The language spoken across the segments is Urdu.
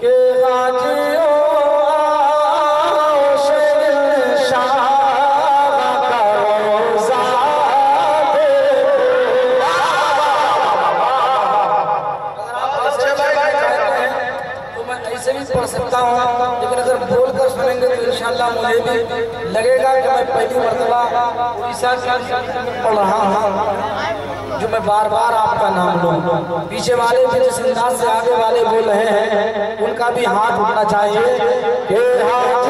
کہ لیکن اگر بول کر سنیں گے تو انشاءاللہ مجھے بھی لگے گا کہ میں پہلی مرتبہ پڑھ رہا ہوں۔ جو میں بار بار آپ کا نام لوں۔ پیچھے والے بھی جس انداز سے آگے والے بول رہے ہیں، ان کا بھی ہاتھ اٹھنا چاہیے ہاں،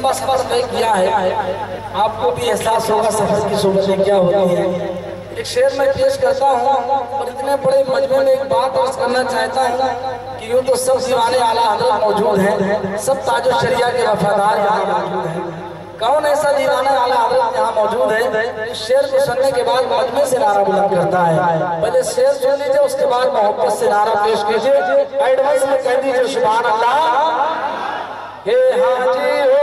لمبا سفر طے کیا ہے؟ آپ کو بھی احساس ہوگا سفر کی صورتیں کیا ہوتی ہیں ایک شعر میں پیش کرتا ہوں، اور اتنے بڑے مجمع میں ایک بات عرض کرنا چاہتا ہوں کہ یوں تو سب دیوانے اعلیٰ حضرت موجود ہیں، سب تاج و شریعہ کے وفادار یہاں موجود ہیں۔ کون ایسا دیوانہ اعلیٰ حضرت یہاں موجود ہے اس شعر کو سننے کے بعد مجمع سے نعرہ بلند کرتا ہے؟ پہلے شعر سن لیجیے، اس کے بعد محبت سے نعرہ پیش کیجیے۔ ایڈوانس میں کہہ دیجیے، سبحان اللہ۔ کہ حاجی ہو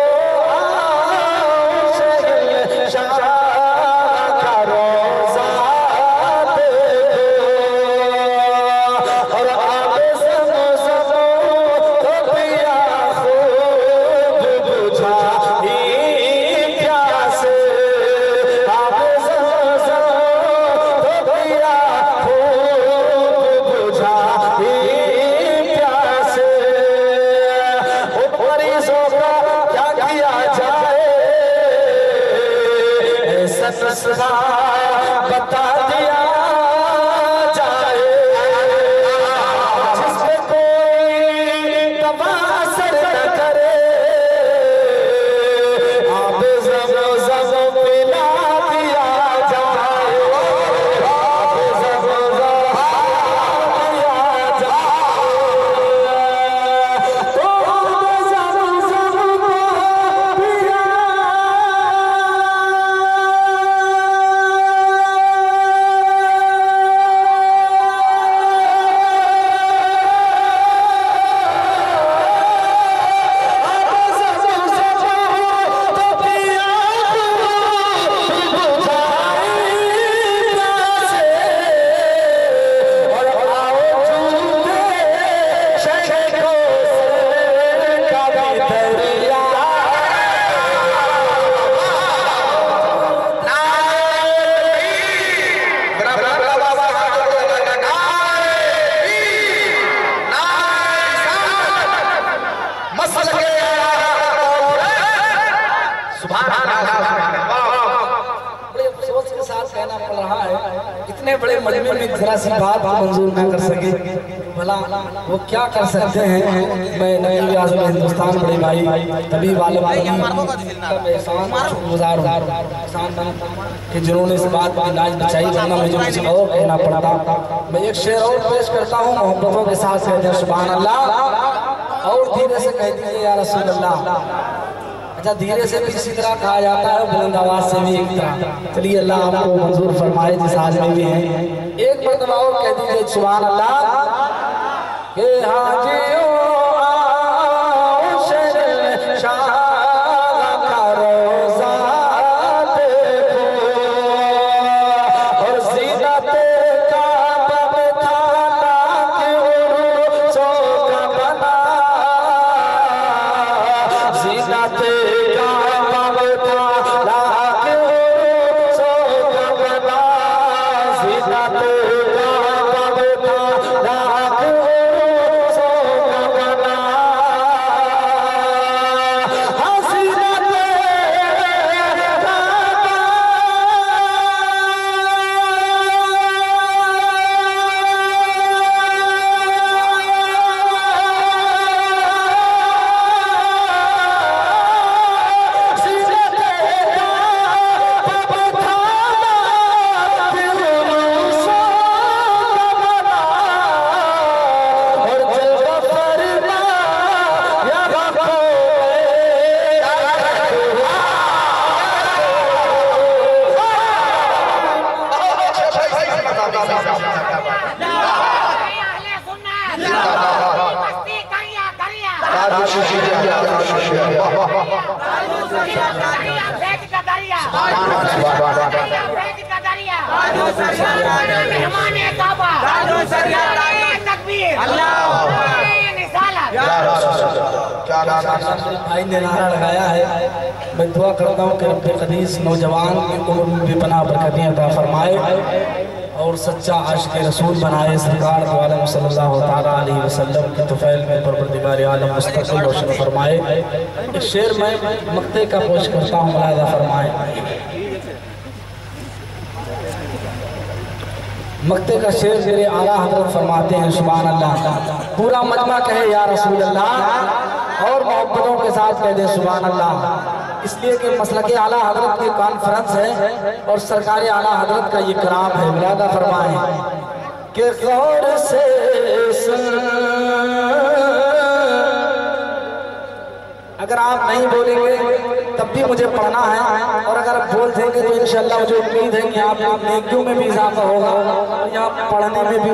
مجمع میں ذرا سی بات منظور نہ کر سکے۔ بھلا وہ کیا کر سکتے ہیں؟ میں نبی اعظم ہندوستان بڑے بھائی طبی والے احسان گزار ہوں۔ احسان کہ جنہوں نے اس بات کی لاج بچائی ورنہ مجھے کچھ اور کہنا پڑتا۔ میں ایک شعر اور پیش کرتا ہوں محبتوں کے ساتھ کہتے ہیں سبحان اللہ۔ اور دھیرے سے کہہ دیجیے یا رسول اللہ۔ اچھا دھیرے سے بھی اسی طرح کہا جاتا ہے، بلند آواز سے بھی ایک طرح۔ چلیے، اللہ آپ کو منظور فرمائے، جس حال میں بھی ہیں۔ ایک مرتبہ اور کہہ دیجیے، سبحان اللہ۔ کہ حاجیوں بھائی نے نعرہ لگایا ہے میں دعا کرتا ہوں کہ رب قدیس نوجوان کی عمر بھی پناہ برکتیں عطا فرمائے۔ اور سچا عاشق رسول بنائے سرکار دو عالم صلی اللہ تعالیٰ علیہ وسلم کی طفیل میں پروردگار عالم مستقل روشن فرمائے۔ ایک شعر میں مقتے کا پوش کرتا ہوں ملاحظہ فرمائے مقتے کا شعر میرے اعلیٰ حضرت فرماتے ہیں، سبحان اللہ۔ پورا مجمع کہے، یا رسول اللہ، اور محبتوں کے ساتھ کہہ دے، سبحان اللہ۔ اس لیے کہ مسلک اعلیٰ حضرت کی کانفرنس ہے اور سرکار اعلیٰ حضرت کا یہ کرام ہے۔ ملادہ فرمائیں کہ غور سے سن۔ اگر آپ نہیں بولیں گے، تب بھی مجھے پڑھنا ہے۔ اور اگر آپ بول دیں گے، تو انشاءاللہ مجھے امید ہے کہ آپ نیکیوں میں بھی اضافہ ہوگا۔ اور یہاں پڑھنے میں بھی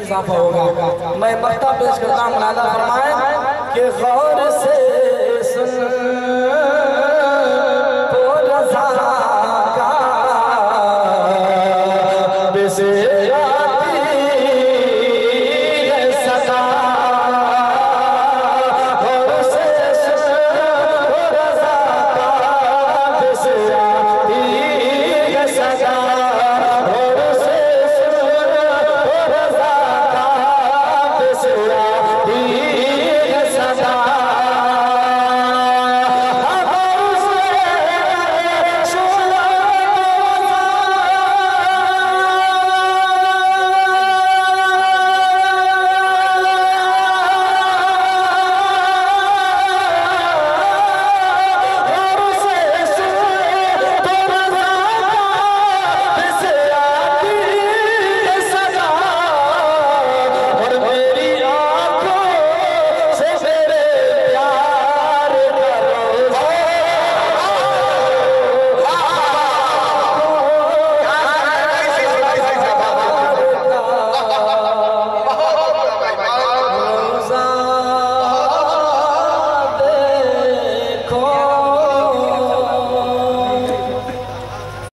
اضافہ ہوگا۔ میں مقتہ پیش کرتا ہوں۔ ملادہ فرمائیں